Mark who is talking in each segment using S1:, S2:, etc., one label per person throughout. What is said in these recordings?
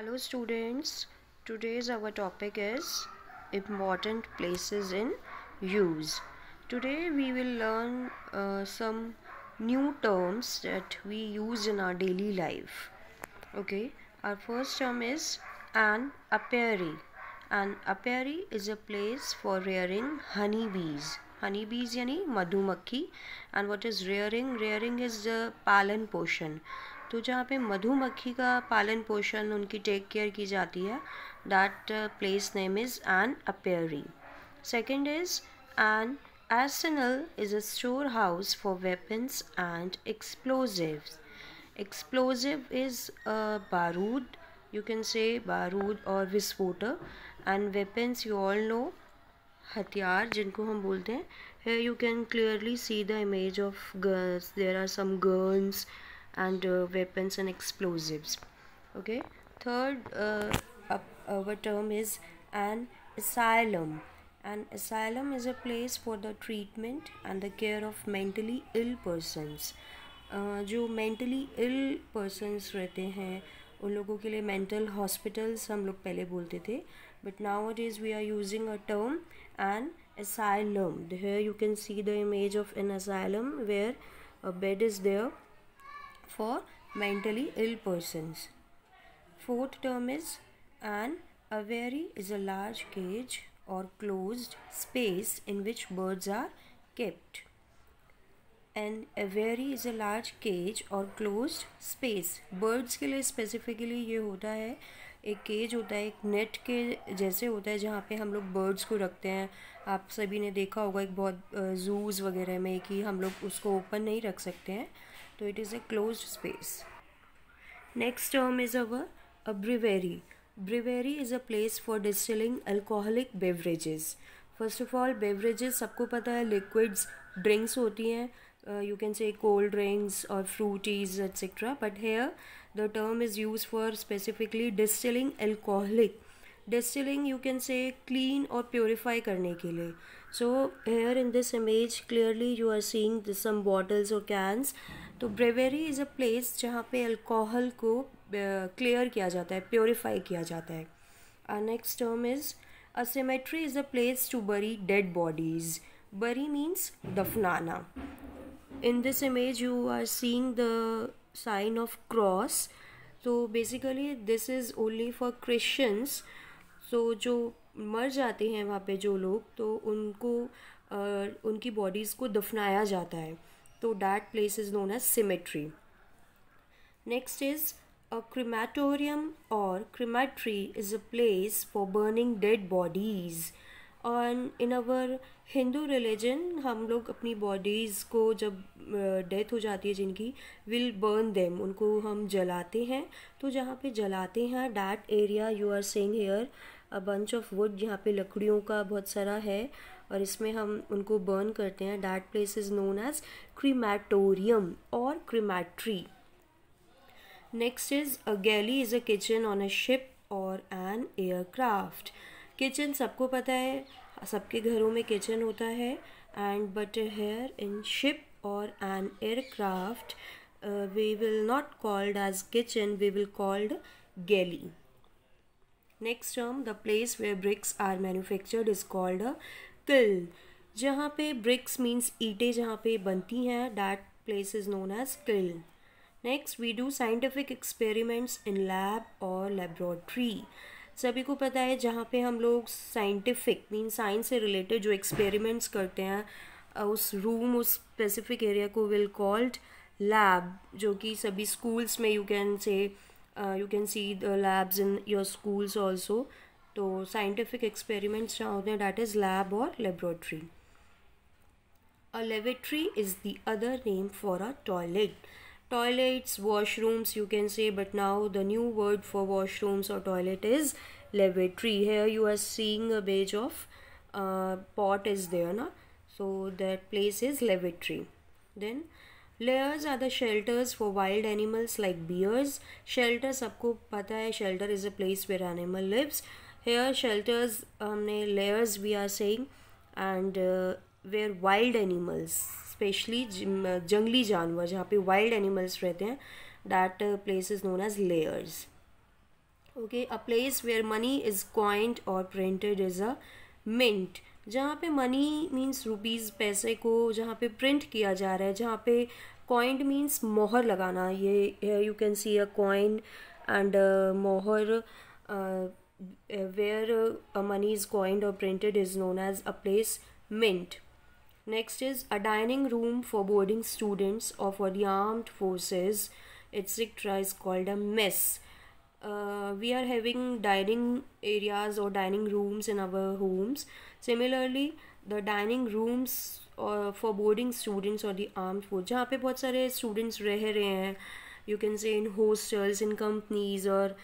S1: Hello students, today's our topic is important places in use. Today we will learn uh, some new terms that we use in our daily life. Okay, our first term is an apiary. An apiary is a place for rearing honeybees. Honeybees yani madhumakhi and what is rearing? Rearing is the pollen portion. तो जहाँ पे मधुमक्खी का पालन पोषण उनकी take care की जाती है that place name is an apiary second is an arsenal is a store house for weapons and explosive explosive is a बारूद यू कैन से बारूद और विस्फोटक and weapons you all know हथियार जिनको हम बोलते हैं you can clearly see the image of girls there are some girls and uh, weapons and explosives okay third uh, our term is an asylum an asylum is a place for the treatment and the care of mentally ill persons uh, जो mentally ill persons रहते हैं उन लोगों के लिए mental hospitals हम लोग पहले बोलते थे it is we are using a term an asylum here you can see the image of an asylum where a bed is there for mentally ill persons. Fourth term is an aviary is a large cage or closed space in which birds are kept. An aviary is a large cage or closed space. Birds के लिए specifically ये होता है एक cage होता है एक net के जैसे होता है जहाँ पे हम लोग बर्ड्स को रखते हैं आप सभी ने देखा होगा एक बहुत जूज़ वगैरह में कि हम लोग उसको ओपन नहीं रख सकते हैं so it is a closed space next term is our a brewery brewery is a place for distilling alcoholic beverages first of all beverages सबको पता है liquids drinks होती हैं uh, you can say cold drinks or fruities etc but here the term is used for specifically distilling alcoholic distilling you can say clean or purify करने के लिए so here in this image clearly you are seeing some bottles or cans तो brewery is a place जहाँ पे alcohol को clear किया जाता है प्योरीफाई किया जाता है। Next term is a cemetery is a place to bury dead bodies bury means दफनाना। In this image you are seeing the sign of cross तो basically this is only for Christians so जो मर जाते हैं वहाँ पे जो लोग तो उनको uh, उनकी बॉडीज़ को दफनाया जाता है। तो that place is known as cemetery next is a crematorium और crematory is a place for burning dead bodies and in our Hindu religion हम लोग अपनी बॉडीज़ को जब डेथ uh, हो जाती है जिनकी विल बर्न देम उनको हम जलाते हैं। तो जहाँ पे जलाते हैं that area you are seeing here a bunch of wood जहाँ पे लकड़ियों का बहुत सारा है और इसमें हम उनको बर्न करते हैं। That place is known as crematorium और crematory next is a galley is a kitchen on a ship और एन एयरक्राफ्ट किचन सबको पता है, सबके घरों में किचन होता है and but here in ship और an aircraft we will not called as kitchen we will called galley next term the place where bricks are manufactured is called a kiln जहाँ पे ब्रिक्स मीन्स ईटे जहाँ पे बनती हैं that place is known as kiln next we do scientific experiments in lab और laboratory सभी को पता है, जहाँ पे हम लोग साइंटिफिक मीन साइंस से रिलेटेड जो एक्सपेरिमेंट्स करते हैं उस रूम उस स्पेसिफिक एरिया को विल कॉल्ड लैब जो कि सभी स्कूल्स में you can say you can see the labs in your schools also तो साइंटिफिक एक्सपेरिमेंट्स जहाँ होते हैं डैट इज़ लैब और laboratory a laboratory is the other name for a toilet toilets washrooms you can say but now the new word for washrooms or toilet is lavatory here you are seeing a page of uh, pot is there na so that place is lavatory then layers are the shelters for wild animals like bears shelter sabko pata hai shelter is a place where animal lives here shelters हमने layers we are saying and uh, where wild animals specially जंगली जानवर जहाँ पे wild animals रहते हैं that place is known as lairs okay a place where money is coined और printed is a mint जहाँ पे मनी मीन्स रुपीज़ पैसे को जहाँ पे प्रिंट किया जा रहा है, जहाँ पे कॉइंड मीन्स मोहर लगाना, ये, you can see a coin and मोहर where a money is coined और printed is known as a place mint Next is a dining room for boarding students or for the armed forces. Etc. is called a mess. Uh, we are having dining areas or dining rooms in our homes. Similarly, the dining rooms uh, for boarding students or the armed forces जहाँ पे बहुत सारे students रह रहे हैं you can say in hostels in companies or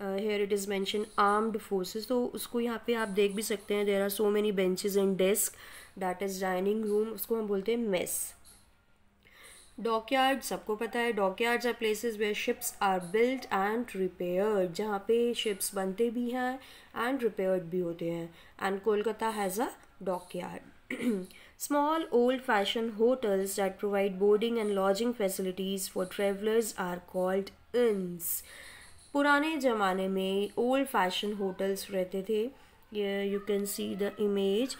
S1: uh, here it is mentioned armed forces तो उसको यहाँ पे आप देख भी सकते हैं there are so many benches and desks that is dining room उसको हम बोलते हैं मेस डॉकयार्ड सबको पता है dockyards are places where ships are built and repaired जहाँ पे शिप्स बनते भी हैं एंड रिपेयर्ड भी होते हैं and Kolkata has a dockyard small old fashion hotels that provide boarding and lodging facilities for travellers are called inns पुराने ज़माने में ओल्ड फ़ैशन होटल्स रहते थे। You can see the image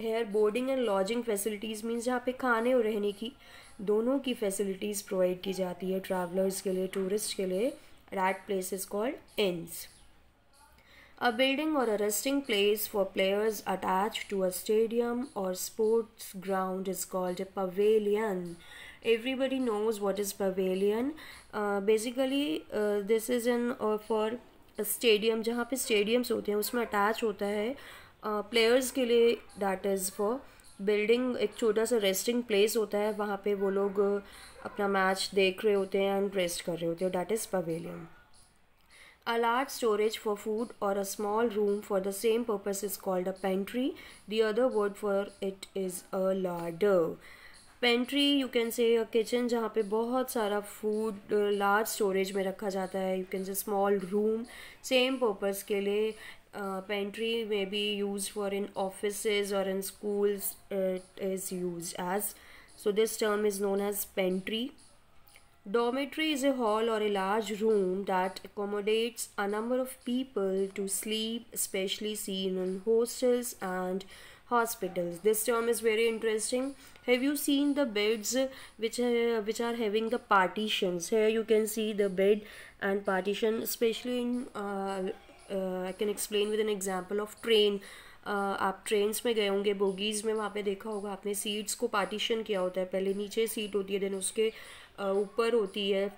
S1: here boarding and lodging facilities means जहाँ पे खाने और रहने की दोनों की फैसिलिटीज़ प्रोवाइड की जाती है ट्रैवलर्स के लिए टूरिस्ट के लिए rest place is called inns a building और a resting place for players attach to a stadium और sports ground is called pavilion everybody knows what is pavilion basically this is an for stadium जहाँ पे stadiums होते हैं उसमें attach होता है players uh, के लिए दैट इज़ फॉर बिल्डिंग, एक छोटा सा रेस्टिंग प्लेस होता है, वहाँ पे वो लोग अपना मैच देख रहे होते हैं एंड रेस्ट कर रहे होते हैं that is pavilion A large storage for food or a small room for the same purpose is called a pantry. The other word for it is a larder. Pantry you can say a kitchen जहाँ पे बहुत सारा food large storage में रखा जाता है you can say small room same purpose के लिए uh, pantry may be used for in offices or in schools it is used as so this term is known as pantry. Dormitory is a hall or a large room that accommodates a number of people to sleep especially seen in hostels and hospitals. This term is very interesting. Have you seen the beds which uh, which are having the partitions? Here you can see the bed and partition especially in uh, I can explain with an example of train आप trains में गए होंगे bogies में वहाँ पे देखा होगा आपने सीट्स को पार्टीशन किया होता है। पहले नीचे सीट होती है देन उसके uh, ऊपर होती है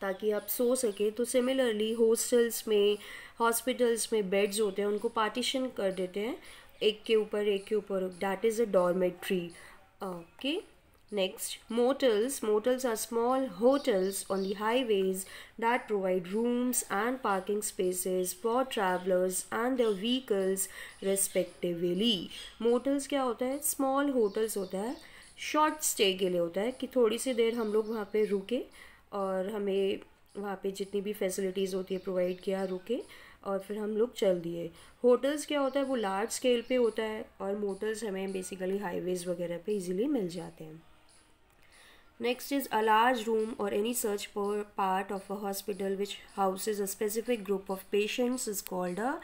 S1: ताकि आप सो सके। तो सिमिलरली हॉस्टल्स में हॉस्पिटल्स में बेड्स होते हैं उनको पार्टीशन कर देते हैं। एक के ऊपर एक के ऊपर। That is a dormitory okay Next, motels. Motels are small hotels on the highways that provide rooms and parking spaces for travelers and their vehicles respectively. Motels क्या होता है Small hotels होता है शॉर्ट स्टे के लिए होता है कि थोड़ी सी देर हम लोग वहाँ पे रुके और हमें वहाँ पे जितनी भी फैसिलिटीज़ होती है प्रोवाइड किया रुके और फिर हम लोग चल दिए होटल्स क्या होता है वो लार्ज स्केल पे होता है और मोटल्स हमें बेसिकली हाईवेज़ वगैरह पे इजीली मिल जाते हैं Next is a large room or any such part of a hospital which houses a specific group of patients is called a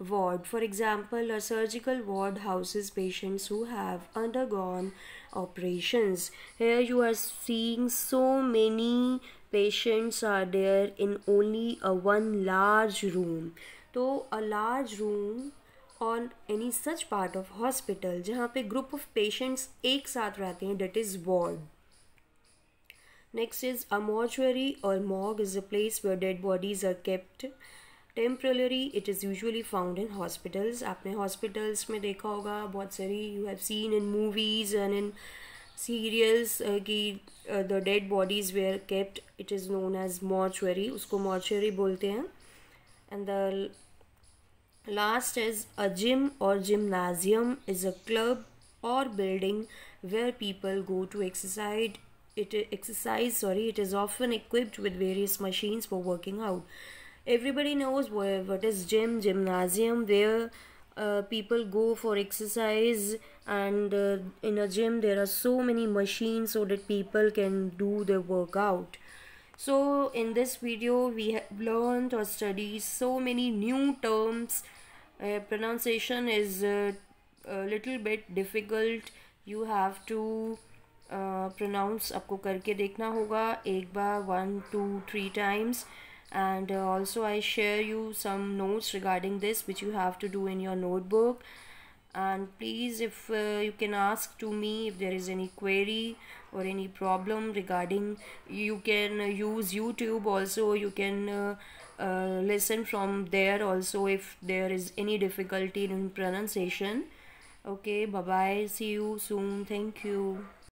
S1: ward. For example, a surgical ward houses patients who have undergone operations. Here you are seeing so many patients are there in only a one large room. So a large room on any such part of hospital जहाँ पे group of patients एक साथ रहते हैं that is ward. Next is a mortuary or morgue is a place where dead bodies are kept. Temporarily, it is usually found in hospitals. आपने hospitals में देखा होगा बहुत सारी you have seen in movies and in serials uh, कि uh, the dead bodies were kept. It is known as mortuary. उसको mortuary बोलते हैं. And the last is a gym or gymnasium is a club or building where people go to exercise it exercise sorry it is often equipped with various machines for working out. Everybody knows where, what is gym gymnasium where uh, people go for exercise and uh, in a gym there are so many machines so that people can do their workout. So in this video we have learned or studied so many new terms. Uh, pronunciation is uh, a little bit difficult. You have to pronounce आपको करके देखना होगा एक बार one two three times and also I share you some notes regarding this which you have to do in your notebook and please if you can ask to me if there is any query और any problem regarding you can use YouTube also you can listen from there also if there is any difficulty in pronunciation okay bye see you soon thank you